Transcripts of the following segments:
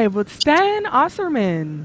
live with Stan Osserman.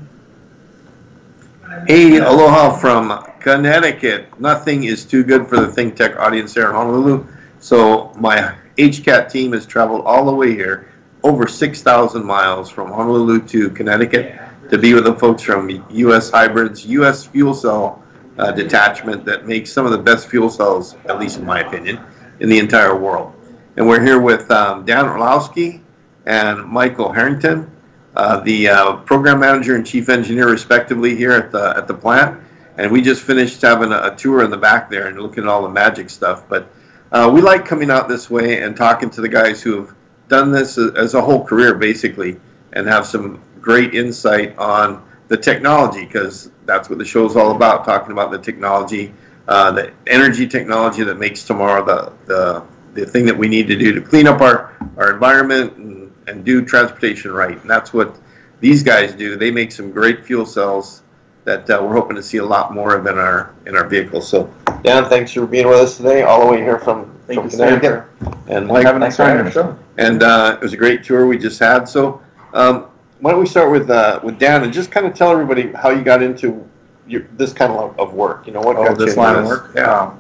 Hey, aloha from Connecticut. Nothing is too good for the Think Tech audience here in Honolulu. So my HCATT team has traveled all the way here, over 6,000 miles from Honolulu to Connecticut to be with the folks from U.S. Hybrids, U.S. Fuel Cell uh, Detachment that makes some of the best fuel cells, at least in my opinion, in the entire world. And we're here with um, Dan Orlowski and Michael Harrington uh, the uh, program manager and chief engineer, respectively, here at the at the plant. And we just finished having a, a tour in the back there and looking at all the magic stuff. But uh, we like coming out this way and talking to the guys who have done this as a whole career, basically, and have some great insight on the technology because that's what the show is all about talking about the technology, uh, the energy technology that makes tomorrow the, the, the thing that we need to do to clean up our, our environment and and do transportation right. And that's what these guys do. They make some great fuel cells that uh, we're hoping to see a lot more of in our in our vehicles. So, Dan, thanks for being with us today, all the way here from, Thank from you, Connecticut. And Mike, Have a nice time on the show. and uh, it was a great tour we just had. So, um, why don't we start with uh, with Dan and just kind of tell everybody how you got into your, this kind of, of work. You know, what Oh, got this into line of work? Yeah.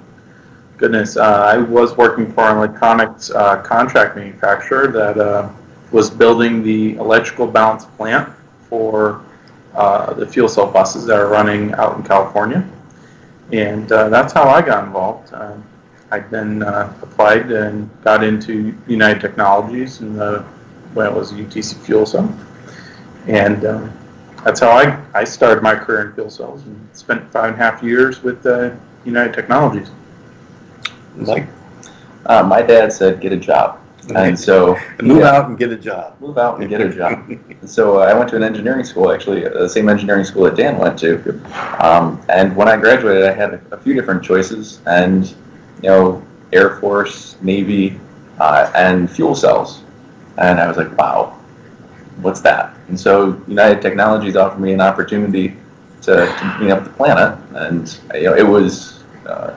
Goodness, uh, I was working for an electronics uh, contract manufacturer that uh, was building the electrical balance plant for uh, the fuel cell buses that are running out in California. And uh, that's how I got involved. Um, I then uh, applied and got into United Technologies and when it was UTC Fuel Cell. And um, that's how I, I started my career in fuel cells and spent five and a half years with uh, United Technologies. Mike, Uh, my dad said, get a job. And so, move yeah, out and get a job. move out and get a job. And so uh, I went to an engineering school, actually, uh, the same engineering school that Dan went to. Um, and when I graduated, I had a, a few different choices, and you know, Air Force, Navy, uh, and fuel cells. And I was like, wow, what's that? And so United Technologies offered me an opportunity to, to clean up the planet, and you know, it was uh,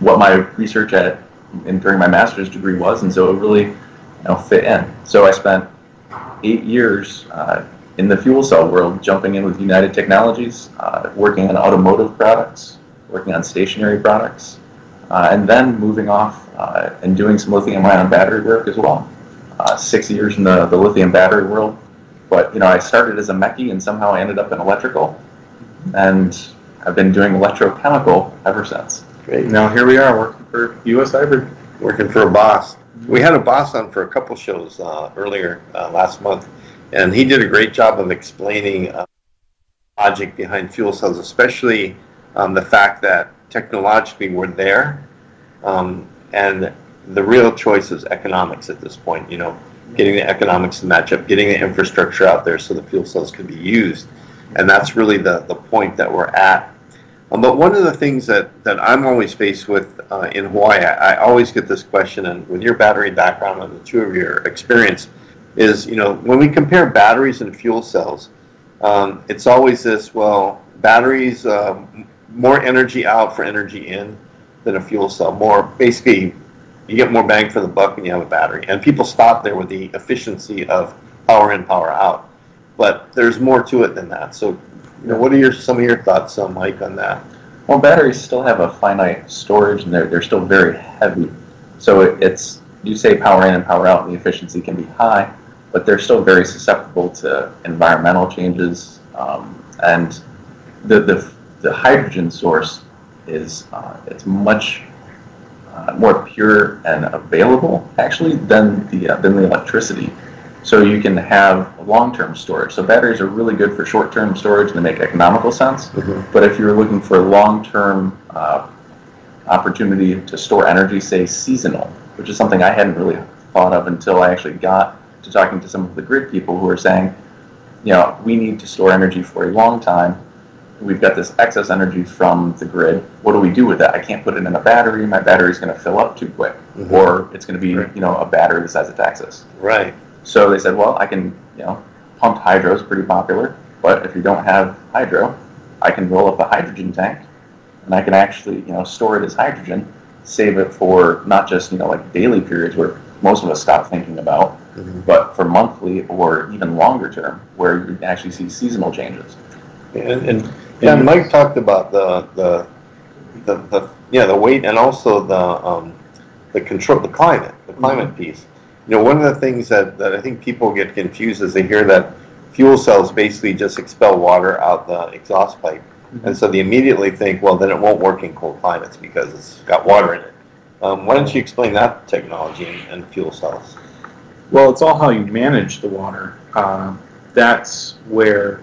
what my research at and during my master's degree was, and so it really you know fit in. So I spent eight years uh, in the fuel cell world, jumping in with United Technologies, uh, working on automotive products, working on stationary products, uh, and then moving off uh, and doing some lithium-ion battery work as well. Uh, six years in the, the lithium battery world, but you know I started as a mechie and somehow I ended up in electrical, and I've been doing electrochemical ever since. Great. Now here we are working for US Hybrid. working for Abbas. We had Abbas on for a couple shows uh, earlier uh, last month, and he did a great job of explaining uh, logic behind fuel cells, especially um, the fact that technologically we're there, um, and the real choice is economics at this point. You know, getting the economics to match up, getting the infrastructure out there so the fuel cells can be used, and that's really the the point that we're at but one of the things that, that I'm always faced with uh, in Hawaii, I, I always get this question, and with your battery background and the two of your experience, is you know when we compare batteries and fuel cells, um, it's always this well batteries um, more energy out for energy in than a fuel cell. More basically, you get more bang for the buck when you have a battery, and people stop there with the efficiency of power in, power out. But there's more to it than that. So you know, what are your some of your thoughts, uh, Mike, on that? Well, batteries still have a finite storage, and they're they're still very heavy. So it, it's you say power in and power out, and the efficiency can be high, but they're still very susceptible to environmental changes. Um, and the, the the hydrogen source is uh, it's much uh, more pure and available actually than the uh, than the electricity. So you can have long-term storage. So batteries are really good for short-term storage and they make economical sense. But if you're looking for long-term uh, opportunity to store energy, say seasonal, which is something I hadn't really thought of until I actually got to talking to some of the grid people who are saying, you know, we need to store energy for a long time. We've got this excess energy from the grid. What do we do with that? I can't put it in a battery. My battery's going to fill up too quick, Mhm. or it's going to be, Right. you know, a battery the size of Texas. Right. So they said, well, I can, you know, pumped hydro is pretty popular, but if you don't have hydro, I can roll up a hydrogen tank, and I can actually, you know, store it as hydrogen, save it for not just, you know, like daily periods where most of us stop thinking about, Mhm. but for monthly or even longer term, where you actually see seasonal changes. And, and, yeah, Mike talked about the, the, the, the, yeah, the weight and also the, um, the control, the climate, the climate piece. You know, one of the things that, that I think people get confused is they hear that fuel cells basically just expel water out the exhaust pipe. And so they immediately think, well, then it won't work in cold climates because it's got water in it. Um, why don't you explain that technology and, and fuel cells? Well, it's all how you manage the water. Uh, that's where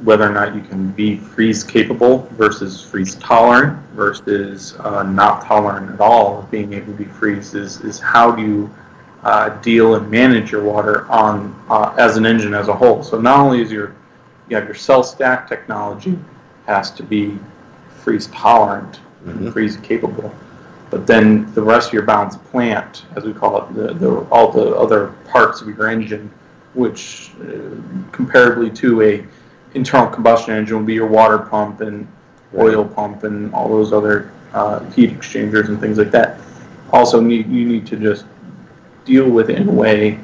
whether or not you can be freeze capable versus freeze tolerant versus uh, not tolerant at all of being able to be freeze is, is how do you uh, deal and manage your water on uh, as an engine as a whole. So not only is your you have your cell stack technology has to be freeze tolerant and Mhm. freeze capable, but then the rest of your balance plant, as we call it, the, the all the other parts of your engine, which uh, comparably to a internal combustion engine would be your water pump and oil pump and all those other uh, heat exchangers and things like that. Also, need you need to just deal with in a way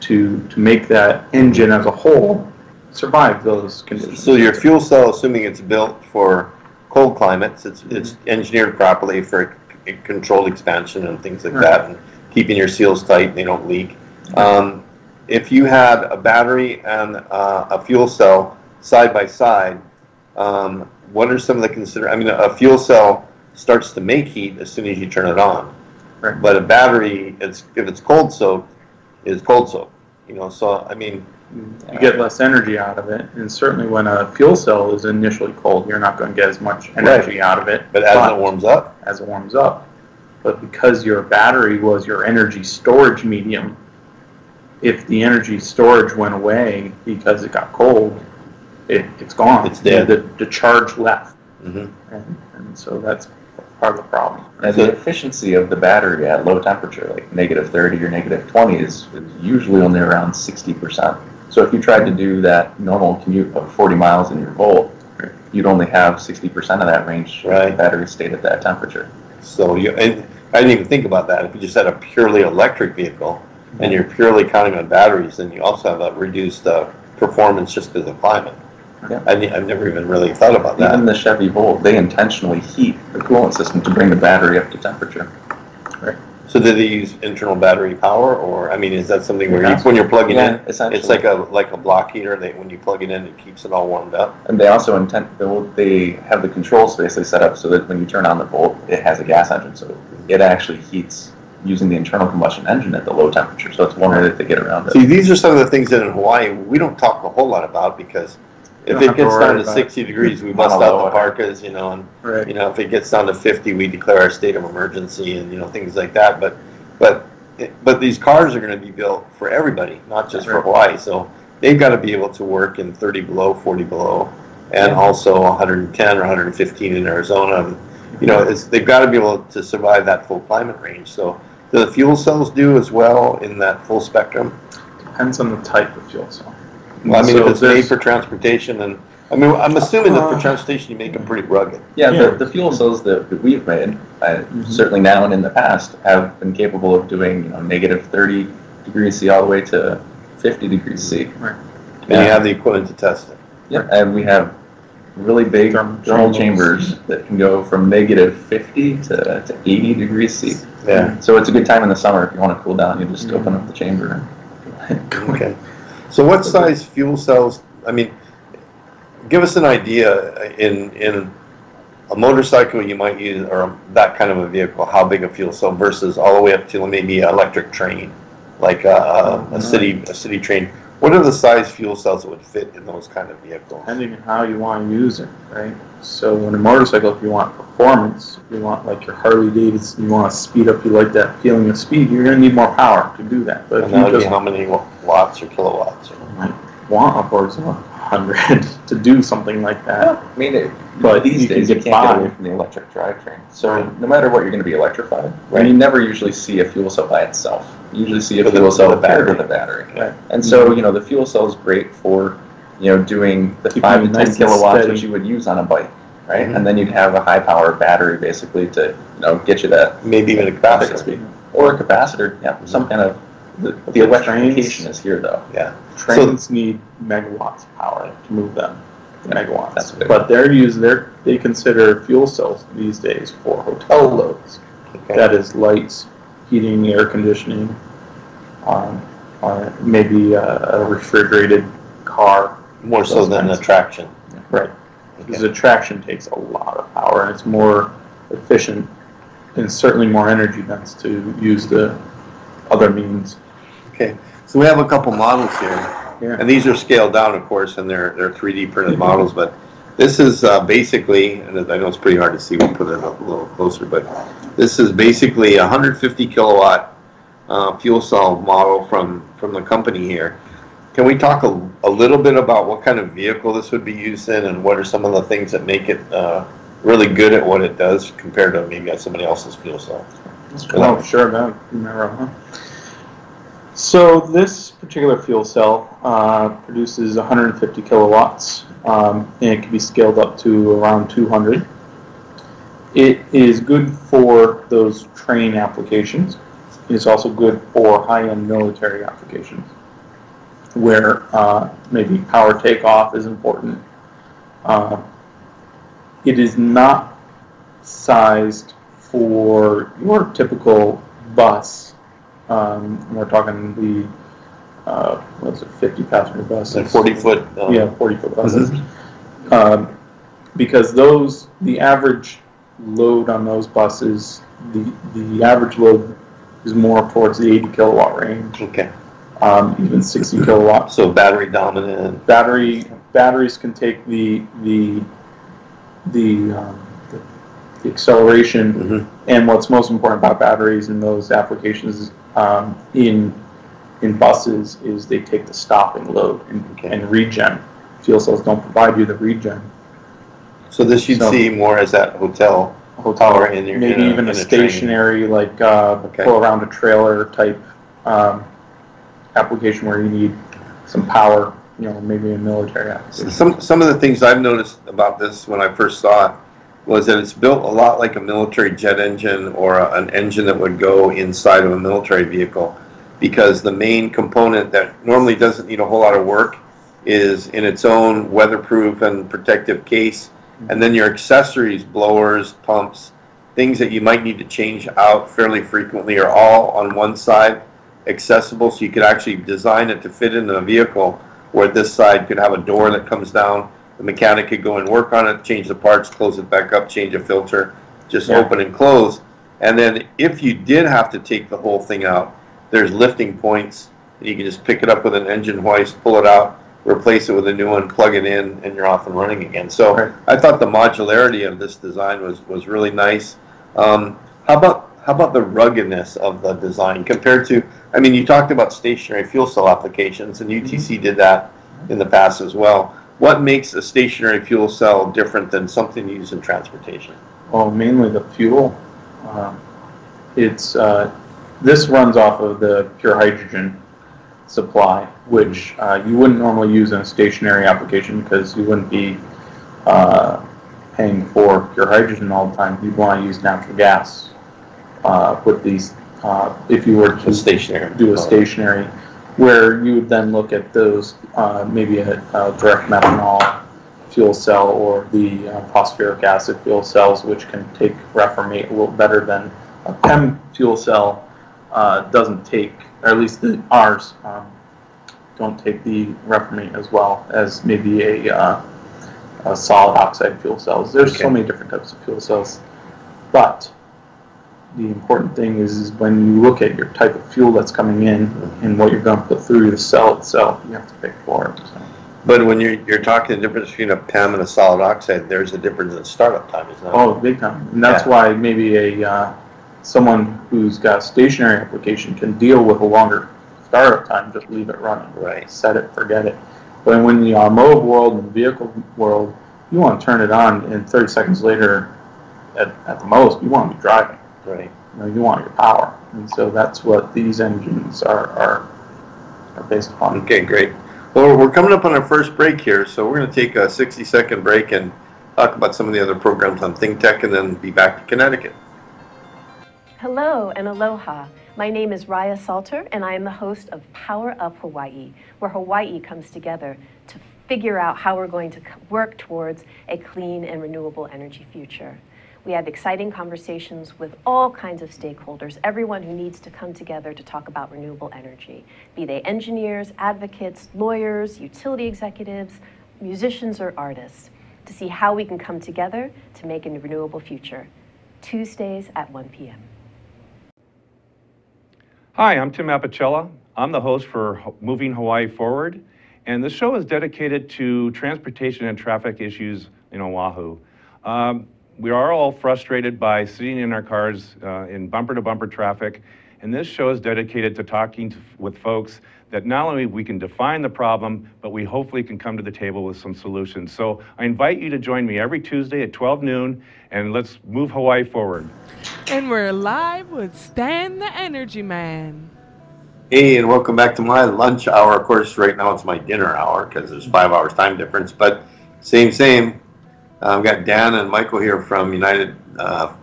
to to make that engine as a whole survive those conditions. So your fuel cell, assuming it's built for cold climates, it's, it's engineered properly for controlled expansion and things like Right. that, and keeping your seals tight, and they don't leak. Um, if you had a battery and uh, a fuel cell side by side, um, what are some of the consider? I mean, a fuel cell starts to make heat as soon as you turn it on, Right. but a battery, it's if it's cold soaked, is cold soaked. You know, so I mean, you get less energy out of it, and certainly when a fuel cell is initially cold, you're not going to get as much energy out of it. but as it warms up, as it warms up. But because your battery was your energy storage medium, if the energy storage went away because it got cold, it, it's gone. It's dead. The, the charge left. mhm. And, and so that's part of the problem. And the efficiency of the battery at low temperature, like negative 30 or negative 20, is, is usually only around 60%. So if you tried to do that normal commute of 40 miles in your Volt, you'd only have 60% of that range if Right. the battery stayed at that temperature. So you, and I didn't even think about that. If you just had a purely electric vehicle and you're purely counting on batteries, then you also have a reduced uh, performance just because of climate. Yeah. I, ne- I've never even really thought about Even that. the Chevy Volt, they intentionally heat the coolant system to bring the battery up to temperature. Right. So do they use internal battery power, or I mean, is that something where you, when you're plugging in, essentially. it's like a like a block heater? They when you plug it in, it keeps it all warmed up. And they also intend, they have the control space they set up so that when you turn on the Volt, it has a gas engine, so it actually heats using the internal combustion engine at the low temperature. So it's one way that they get around it. See, these are some of the things that in Hawaii we don't talk a whole lot about because if it gets down to 60 degrees, we bust out the parkas, you know, and Right. You know, if it gets down to fifty, we declare our state of emergency and, you know, things like that, but, but, but these cars are gonna be built for everybody, not just for Hawaii, so they've gotta be able to work in thirty below, forty below, and Yeah. also hundred and ten or hundred and fifteen in Arizona, and, you know, it's, they've gotta be able to survive that full climate range, so do the fuel cells do as well in that full spectrum? Depends on the type of fuel cell. Well, I mean, if it's made there's- for transportation and, I mean, I'm assuming that for Uh, transportation, you make them pretty rugged. Yeah, Yeah. The, the fuel cells that, that we've made, uh, Mhm. certainly now and in the past, have been capable of doing, you know, negative 30 degrees C all the way to 50 degrees C. And you Yeah. have the equipment to test it. Yeah, and we have really big Thermal thermal chambers. chambers that can go from negative 50 to, to 80 degrees C. Yeah. So it's a good time in the summer if you want to cool down. You just Mhm. open up the chamber. And Okay. So what size fuel cells, I mean, give us an idea in, in a motorcycle you might use, or that kind of a vehicle, how big a fuel cell versus all the way up to maybe an electric train, like a, a, a mm-hmm. city, a city train. What are the size fuel cells that would fit in those kind of vehicles? depending on how you want to use it, right? So in a motorcycle, if you want performance, if you want like your Harley Davidson, you want to speed up, you like that feeling of speed, you're going to need more power to do that. But And if that you just how many watts or kilowatts? or- might want upwards of a hundred to do something like that. I mean, it, But these you can days you can't by. get away from the electric drivetrain. So Right. no matter what, you're going to be electrified. Right. And you never usually see a fuel cell by itself. You usually see a the- fuel cell paired battery. with a battery. Right. And so, you know, the fuel cell is great for, you know, doing the Keeping five to ten nice and kilowatts which you would use on a bike, right? Mhm. And then you'd have a high power battery basically to, you know, get you that Maybe even a capacitor. speed. Or a capacitor, yeah, some kind of the, the the electrification is here though. Yeah. trains need megawatts of power to move them. That's Megawatts. big. But they're using, they're, they consider fuel cells these days for hotel loads. Okay. That is lights, heating, air conditioning, um, or maybe a, a refrigerated car. More so than Those kinds. attraction. Right. Because the traction takes a lot of power and it's more efficient and certainly more energy dense to use the other means. Okay, so we have a couple models here. Yeah. And these are scaled down, of course, and they're, they're 3D printed models, but this is uh, basically, and I know it's pretty hard to see, we'll put it up a little closer, but this is basically a 150 kilowatt uh, fuel cell model from, from the company here. Can we talk a, a little bit about what kind of vehicle this would be used in and what are some of the things that make it uh, really good at what it does compared to maybe somebody else's fuel cell? Oh, sure, no, remember, huh? So this particular fuel cell uh, produces 150 kilowatts, um, and it can be scaled up to around 200. It is good for those train applications. It's also good for high-end military applications, where uh, maybe power takeoff is important. Uh, it is not sized for your typical bus. Um, we're talking the uh, what's it, 50 passenger bus? It's a 40 foot. uh, Yeah, 40 foot buses. Um, because those, the average load on those buses, the, the average load is more towards the 80 kilowatt range, Okay, um, even 60 kilowatts. so battery dominant. Battery, batteries can take the, the, the, um, the acceleration Mhm. and what's most important about batteries in those applications um, in in buses is they take the stopping load and, Okay. and regen. Fuel cells don't provide you the regen. So this you'd So- see more as that hotel Hotel, Power in your- maybe in a- even a, a train. stationary like uh, Okay. pull around a trailer type um, application where you need some power. You know, maybe a military application. Some, some of the things I've noticed about this when I first saw it was that it's built a lot like a military jet engine or a- an engine that would go inside of a military vehicle. Because the main component that normally doesn't need a whole lot of work is in its own weatherproof and protective case. And then your accessories, blowers, pumps, things that you might need to change out fairly frequently are all on one side accessible. So you could actually design it to fit into a vehicle where this side could have a door that comes down. The mechanic could go and work on it, change the parts, close it back up, change a filter, just Yeah. open and close. And then if you did have to take the whole thing out, there's lifting points. You can just pick it up with an engine hoist, pull it out, replace it with a new one, plug it in, and you're off and running again. So Right. I thought the modularity of this design was, was really nice. Um, how about how about the ruggedness of the design compared to? I mean, you talked about stationary fuel cell applications, and UTC did that in the past as well. What makes a stationary fuel cell different than something used in transportation? Well, mainly the fuel. Um, it's uh, this runs off of the pure hydrogen supply, which uh, you wouldn't normally use in a stationary application because you wouldn't be uh, paying for pure hydrogen all the time. You'd want to use natural gas uh, with these. Uh, if you were to stationary. do a stationary, where you would then look at those, uh, maybe a, a direct methanol fuel cell or the uh, phosphoric acid fuel cells, which can take reformate a little better than a PEM fuel cell uh, doesn't take, or at least the ours um, don't take the reformate as well as maybe a, uh, a solid oxide fuel cells. There's Okay. so many different types of fuel cells, but the important thing is, is when you look at your type of fuel that's coming in and what you're going to put through the cell itself, you have to pick for it. So. But when you're, you're talking the difference between a PEM and a solid oxide, there's a difference in startup time, isn't there? Oh, big time. And that's Yeah. why maybe a uh, someone who's got a stationary application can deal with a longer startup time. Just leave it running. Right. Set it, forget it. But when the automotive world and the vehicle world, you want to turn it on, and 30 seconds later, at, at the most, you want to be driving. Right. You know, you want your power, and so that's what these engines are are, are based upon. Okay, great. Well, we're coming up on our first break here, so we're going to take a 60 second break and talk about some of the other programs on ThinkTech and then be back to Connecticut. Hello and aloha. My name is Raya Salter, and I am the host of Power Up Hawaii, where Hawaii comes together to figure out how we're going to work towards a clean and renewable energy future. We have exciting conversations with all kinds of stakeholders, everyone who needs to come together to talk about renewable energy, be they engineers, advocates, lawyers, utility executives, musicians, or artists, to see how we can come together to make a renewable future. Tuesdays at 1 p.m. Hi, I'm Tim Apicella. I'm the host for Moving Hawaii Forward, and this show is dedicated to transportation and traffic issues in Oahu. Um, we are all frustrated by sitting in our cars uh, in bumper to bumper traffic, and this show is dedicated to talking to, with folks that not only we can define the problem, but we hopefully can come to the table with some solutions. So I invite you to join me every Tuesday at 12 noon, and let's move Hawaii forward. And we're live with Stan the Energy Man. Hey, and welcome back to my lunch hour. Of course, right now it's my dinner hour because there's five hours time difference, but same, same. Uh, I've got Dan and Michael here from United uh,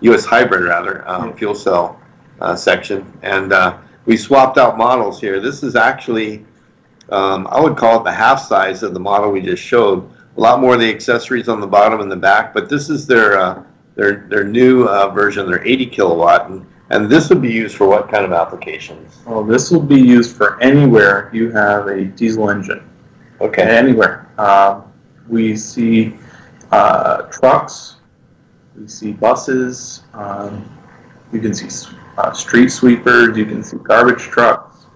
U.S. Hybrid, rather, um, fuel cell uh, section. And uh, we swapped out models here. This is actually, um, I would call it the half size of the model we just showed. A lot more of the accessories on the bottom and the back, but this is their uh, their their new uh, version. They're 80 kilowatt, and, and this would be used for what kind of applications? Well, this will be used for anywhere you have a diesel engine. Okay. Anywhere. Um, we see uh, trucks, we see buses, um, you can see uh, street sweepers, you can see garbage trucks.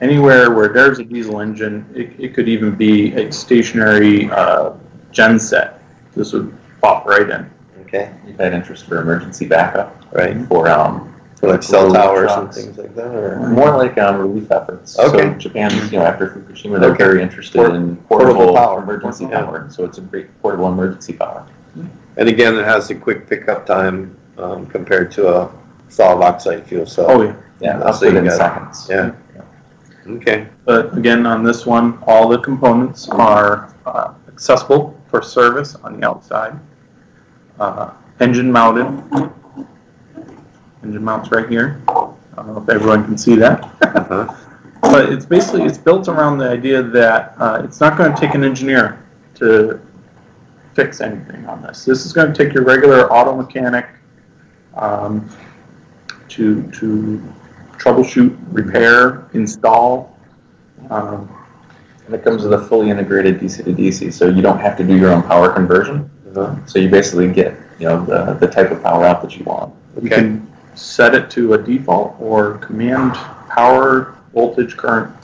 Anywhere where there's a diesel engine, it, it could even be a stationary uh, genset. This would pop right in. Okay. You've had interest for emergency backup Right. for um, For like cell Relief towers and things like that, or more like um, relief efforts. Okay. So Japan's, you know, after Fukushima, they're Okay. very interested Port- in portable portable, power. emergency Yeah. power. So it's a great portable emergency power. and again, it has a quick pickup time um, compared to a solid oxide fuel cell. Oh, yeah. Yeah, up so you within got- seconds. Yeah. Okay. But again, on this one, all the components are uh, accessible for service on the outside. Uh, Engine mounted. Engine mounts right here. I don't know if everyone can see that. Uh-huh. But it's basically, it's built around the idea that uh, it's not going to take an engineer to fix anything on this. This is going to take your regular auto mechanic um, to, to troubleshoot, repair, install. Um, And it comes with a fully integrated DC to DC, so you don't have to do your own power conversion. Uh-huh. So you basically get, you know, the, the type of power out that you want. You Okay. can set it to a default or command power, voltage, current.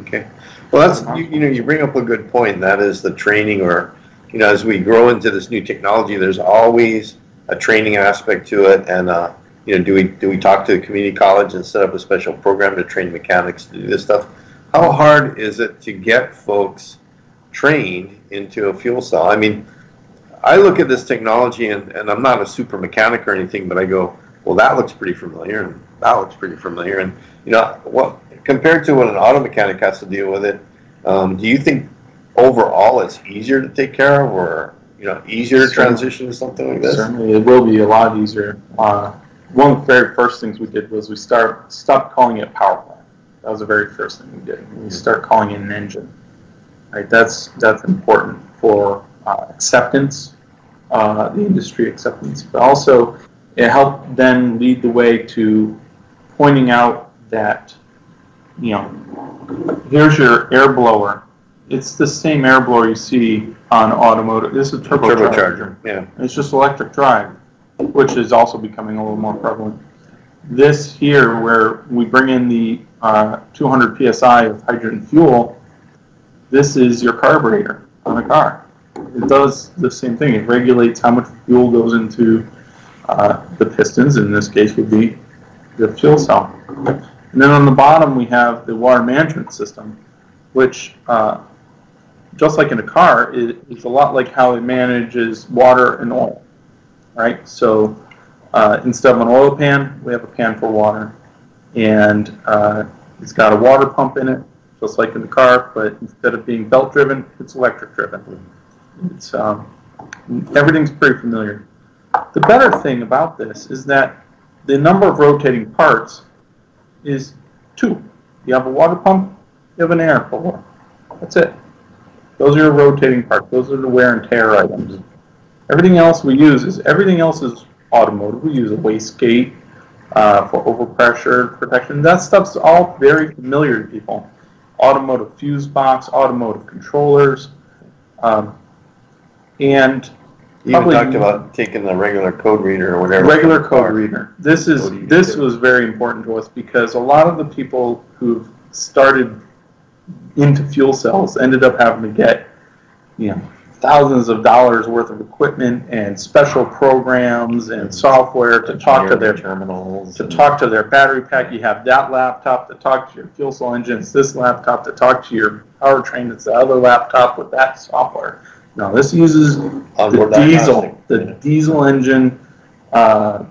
Okay. Well, that's, you, you know, you bring up a good point, that is the training or, you know, as we grow into this new technology, there's always a training aspect to it. And, uh, you know, do we, do we talk to the community college and set up a special program to train mechanics to do this stuff? How hard is it to get folks trained into a fuel cell? I mean, I look at this technology and, and I'm not a super mechanic or anything, but I go, well, that looks pretty familiar and that looks pretty familiar. And, you know, what, compared to what an auto mechanic has to deal with it, um, do you think overall it's easier to take care of or, you know, easier to transition to something like this? Certainly, it will be a lot easier. Uh, one of the very first things we did was we start stopped calling it power plant. That was the very first thing we did. We start calling it an engine. Right, that's that's important for uh, acceptance, uh, the industry acceptance, but also it helped then lead the way to pointing out that you know here's your air blower. It's the same air blower you see on automotive. This is turbocharger. Turbocharger, yeah. It's just electric drive, which is also becoming a little more prevalent. This here, where we bring in the uh, 200 psi of hydrogen fuel, this is your carburetor on a car. It does the same thing. It regulates how much fuel goes into uh, the pistons. In this case, would be the fuel cell. And then on the bottom, we have the water management system, which uh, just like in a car, it, it's a lot like how it manages water and oil, right? So uh, instead of an oil pan, we have a pan for water, and uh, it's got a water pump in it, just like in the car, but instead of being belt driven, it's electric driven. It's um, everything's pretty familiar. The better thing about this is that the number of rotating parts is two. You have a water pump, you have an air blower. That's it. Those are your rotating parts. Those are the wear and tear items. Everything else we use is everything else is automotive. We use a wastegate uh, for overpressure protection. That stuff's all very familiar to people. Automotive fuse box, automotive controllers, um, and You even Probably- talked about taking the regular code reader or whatever. regular code reader. This is, this too. was very important to us because a lot of the people who've started into fuel cells ended up having to get, you know, thousands of dollars worth of equipment and special programs and software to talk to their, terminals. to and- talk to their battery pack. You have that laptop to talk to your fuel cell engine. It's this laptop to talk to your powertrain. It's the other laptop with that software. No, this uses the Onboard diesel, diagnostic. the diesel engine, uh,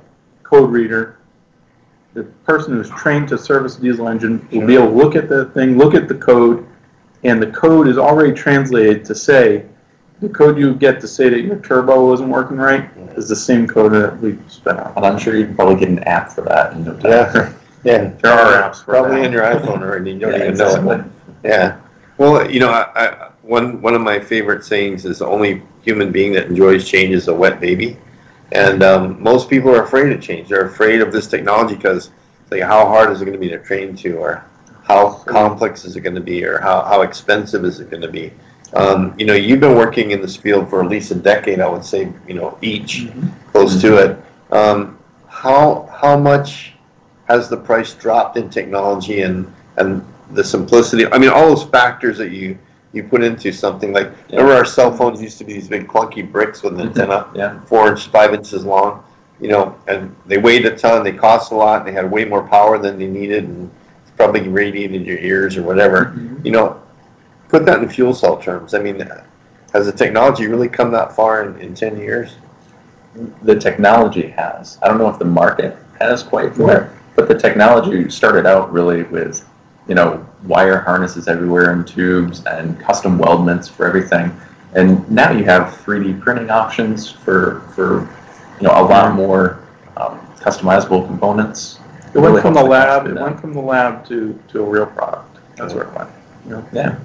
code reader. The person who's trained to service a diesel engine will be able to look at the thing, look at the code, and the code is already translated to say, the code you get to say that your turbo isn't working right is the same code that we spit out. And I'm sure you can probably get an app for that in no time. Yeah, yeah. There are apps for Probably that. in your iPhone already, you don't Yeah, even know it. exactly. Yeah. Well, you know, I, I, one, one of my favorite sayings is the only human being that enjoys change is a wet baby. And um, most people are afraid of change. They're afraid of this technology because, like, how hard is it going to be to train to, or how complex is it going to be, or how, how expensive is it going to be? Um, you know, you've been working in this field for at least a decade, I would say, you know, each, close to it. Um, how, how much has the price dropped in technology and, and the simplicity? I mean, all those factors that you, you put into something like, remember our cell phones used to be these big clunky bricks with an antenna, Yeah. four inches, five inches long, you know, and they weighed a ton, they cost a lot, and they had way more power than they needed, and probably radiated your ears or whatever. Mm-hmm. You know, put that in fuel cell terms. I mean, has the technology really come that far in, in 10 years? the technology has. I don't know if the market has quite for it, but the technology started out really with, you know, wire harnesses everywhere and tubes and custom weldments for everything. And now you have 3D printing options for, for you know, a lot more um, customizable components. It went Really from the lab, it went from the lab to, to a real product. That's where it went. you know? Yeah.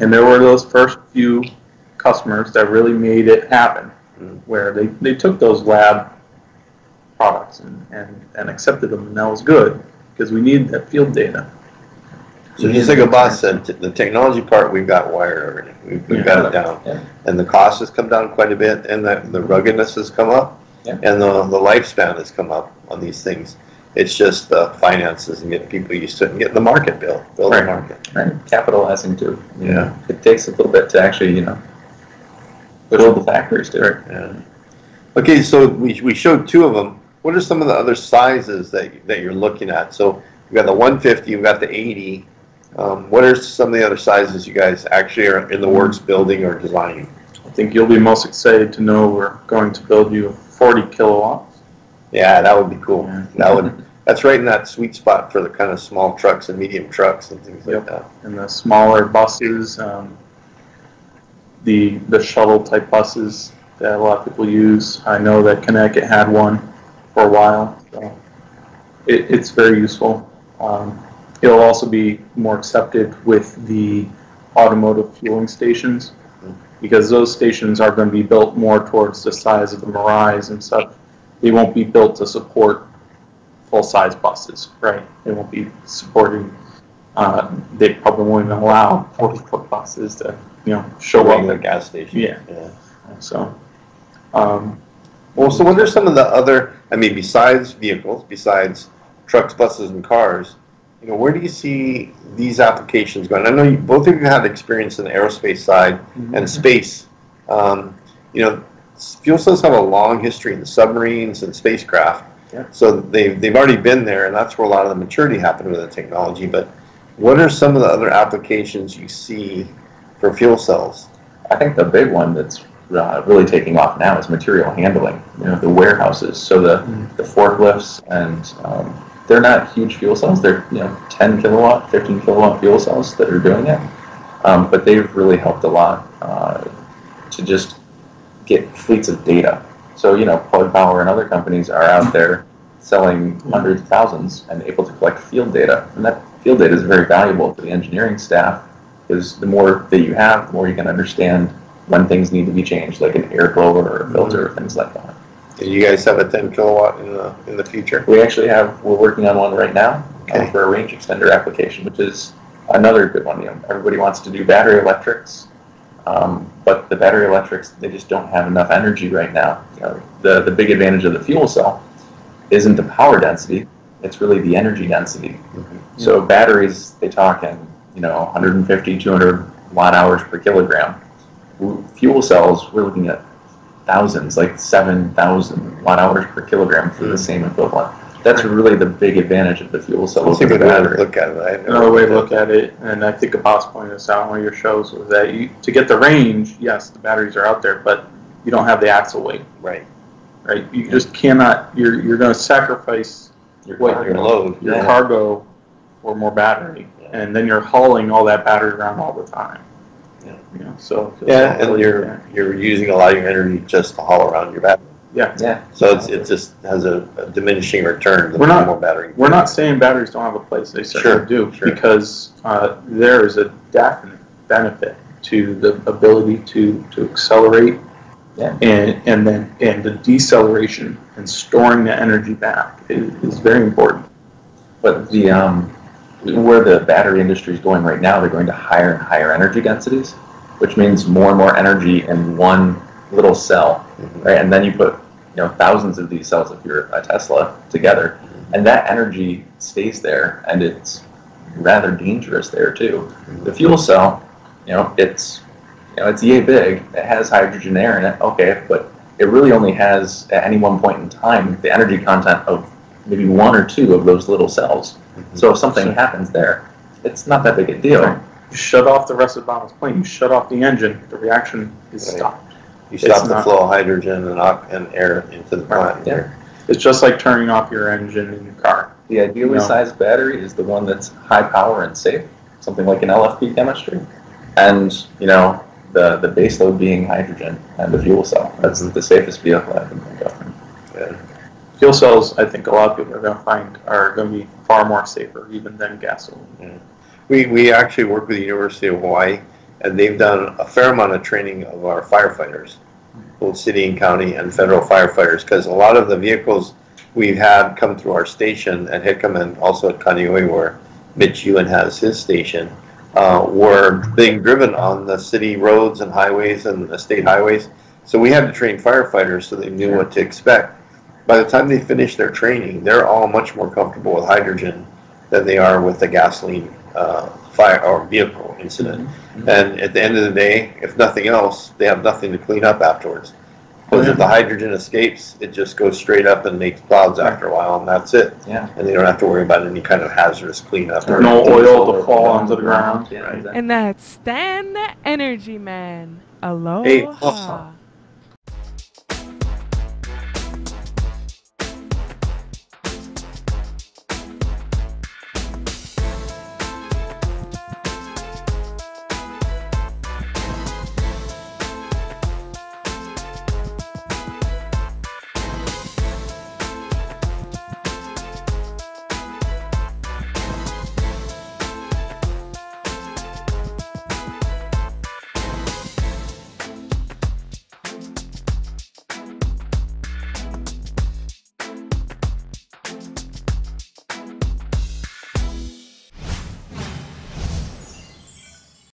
And there were those first few customers that really made it happen, Mm. where they, they took those lab products and, and, and accepted them, and that was good, because we needed that field data. So just like Abbas said, t- the technology part, we've got wired already. We've, we've got it down. And the cost has come down quite a bit, and the, the ruggedness has come up, and the, the lifespan has come up on these things. It's just the finances and getting people used to it and getting the market built, build the market. Right, capitalizing too. You Yeah. know, It takes a little bit to actually, you know, build the factories too. Yeah. Okay, so we, we showed two of them. What are some of the other sizes that, that you're looking at? So we've got the 150, we've got the 80. Um, what are some of the other sizes you guys actually are in the works building or designing? I think you'll be most excited to know we're going to build you 40 kilowatts. Yeah, that would be cool. Yeah. That would, that's right in that sweet spot for the kind of small trucks and medium trucks and things like that. and the smaller buses, um, the the shuttle type buses that a lot of people use. I know that Connecticut had one for a while, so it, it's very useful. Um, it'll also be more accepted with the automotive fueling stations because those stations are going to be built more towards the size of the Mirais and stuff. They won't be built to support full size buses, right? They won't be supporting uh, they probably won't even allow forty foot buses to, you know, show Regular up. gas station. Yeah. Yeah. So, um, Well, so what are some of the other, I mean, besides vehicles, besides trucks, buses, and cars, you know, where do you see these applications going? I know you, both of you have experience in the aerospace side and space. Um, you know, fuel cells have a long history in the submarines and spacecraft. Yeah. So they've, they've already been there, and that's where a lot of the maturity happened with the technology. But what are some of the other applications you see for fuel cells? I think the big one that's uh, really taking off now is material handling. You know, the warehouses. So the, Mm. the forklifts and um, they're not huge fuel cells. They're you know 10 kilowatt, 15 kilowatt fuel cells that are doing it. Um, but they've really helped a lot uh, to just get fleets of data. So you know, Plug Power and other companies are out there selling hundreds thousands and able to collect field data. And that field data is very valuable to the engineering staff because the more that you have, the more you can understand when things need to be changed, like an air blower or a filter, things like that. Do you guys have a ten kilowatt in the, in the future? We actually have, we're working on one right now uh, Okay. for a range extender application, which is another good one. You know, everybody wants to do battery electrics, um, but the battery electrics, they just don't have enough energy right now. You know, the, the big advantage of the fuel cell isn't the power density, it's really the energy density. So batteries, they talk in, you know, 150, 200 watt hours per kilogram. Fuel cells, we're looking at thousands, like 7,000 watt hours per kilogram for the Mm. same equivalent. That's really the big advantage of the fuel cell That's a good way to look at it. Another way to look at it, and I think Abbas pointed this out on one of your shows, was that you, to get the range, yes, the batteries are out there, but you don't have the axle weight, Right. right? You just cannot, you're, you're gonna sacrifice Your what car- Your load. your yeah. cargo for more battery, Yeah. and then you're hauling all that battery around all the time. Yeah. You know, so. Yeah, and you're, you're using a lot of your energy just to haul around your battery. Yeah, Yeah, So it's, it just has a a diminishing return the We're not- more battery. we're not saying batteries don't have a place, they Sure, certainly do, sure. because, uh, there is a definite benefit to the ability to, to accelerate Yeah. And, and then, and the deceleration and storing the energy back is, is very important. but the, um, where the battery industry is going right now, they're going to higher and higher energy densities, which means more and more energy in one little cell. Mhm. right? And then you put, you know, thousands of these cells if you're a Tesla together, and that energy stays there, and it's rather dangerous there too. The fuel cell, you know, it's, you know, it's yay big. It has hydrogen air in it, okay, but it really only has at any one point in time the energy content of maybe one or two of those little cells. So if something happens there, it's not that big a deal. Right. You shut off the rest of Bob's plane, you shut off the engine, the reaction is Right. stopped. You stop the not- flow of hydrogen and, and air into the plant. Yeah. It's just like turning off your engine in your car. The ideally No. sized battery is the one that's high power and safe, something like an LFP chemistry. And, you know, the, the base load being hydrogen and the fuel cell. That's mm-hmm. the safest vehicle I can think of. Yeah. Fuel cells, I think a lot of people are gonna find are gonna be far more safer even than gasoline. We, we actually work with the University of Hawaii, and they've done a fair amount of training of our firefighters, both city and county and federal firefighters, because a lot of the vehicles we've had come through our station at Hickam and also at Kaneohe where Mitch Ewan has his station, uh, were being driven on the city roads and highways and the state highways. So we had to train firefighters so they knew what to expect. By the time they finish their training, they're all much more comfortable with hydrogen than they are with the gasoline uh, fire or vehicle incident. And at the end of the day, if nothing else, they have nothing to clean up afterwards. Because if the hydrogen escapes, it just goes straight up and makes clouds after a while, and that's it. Yeah. And they don't have to worry about any kind of hazardous cleanup. or No oil to fall onto the ground. Yeah, Right. exactly. And that's Stan the Energy Man. Aloha. Hey, also-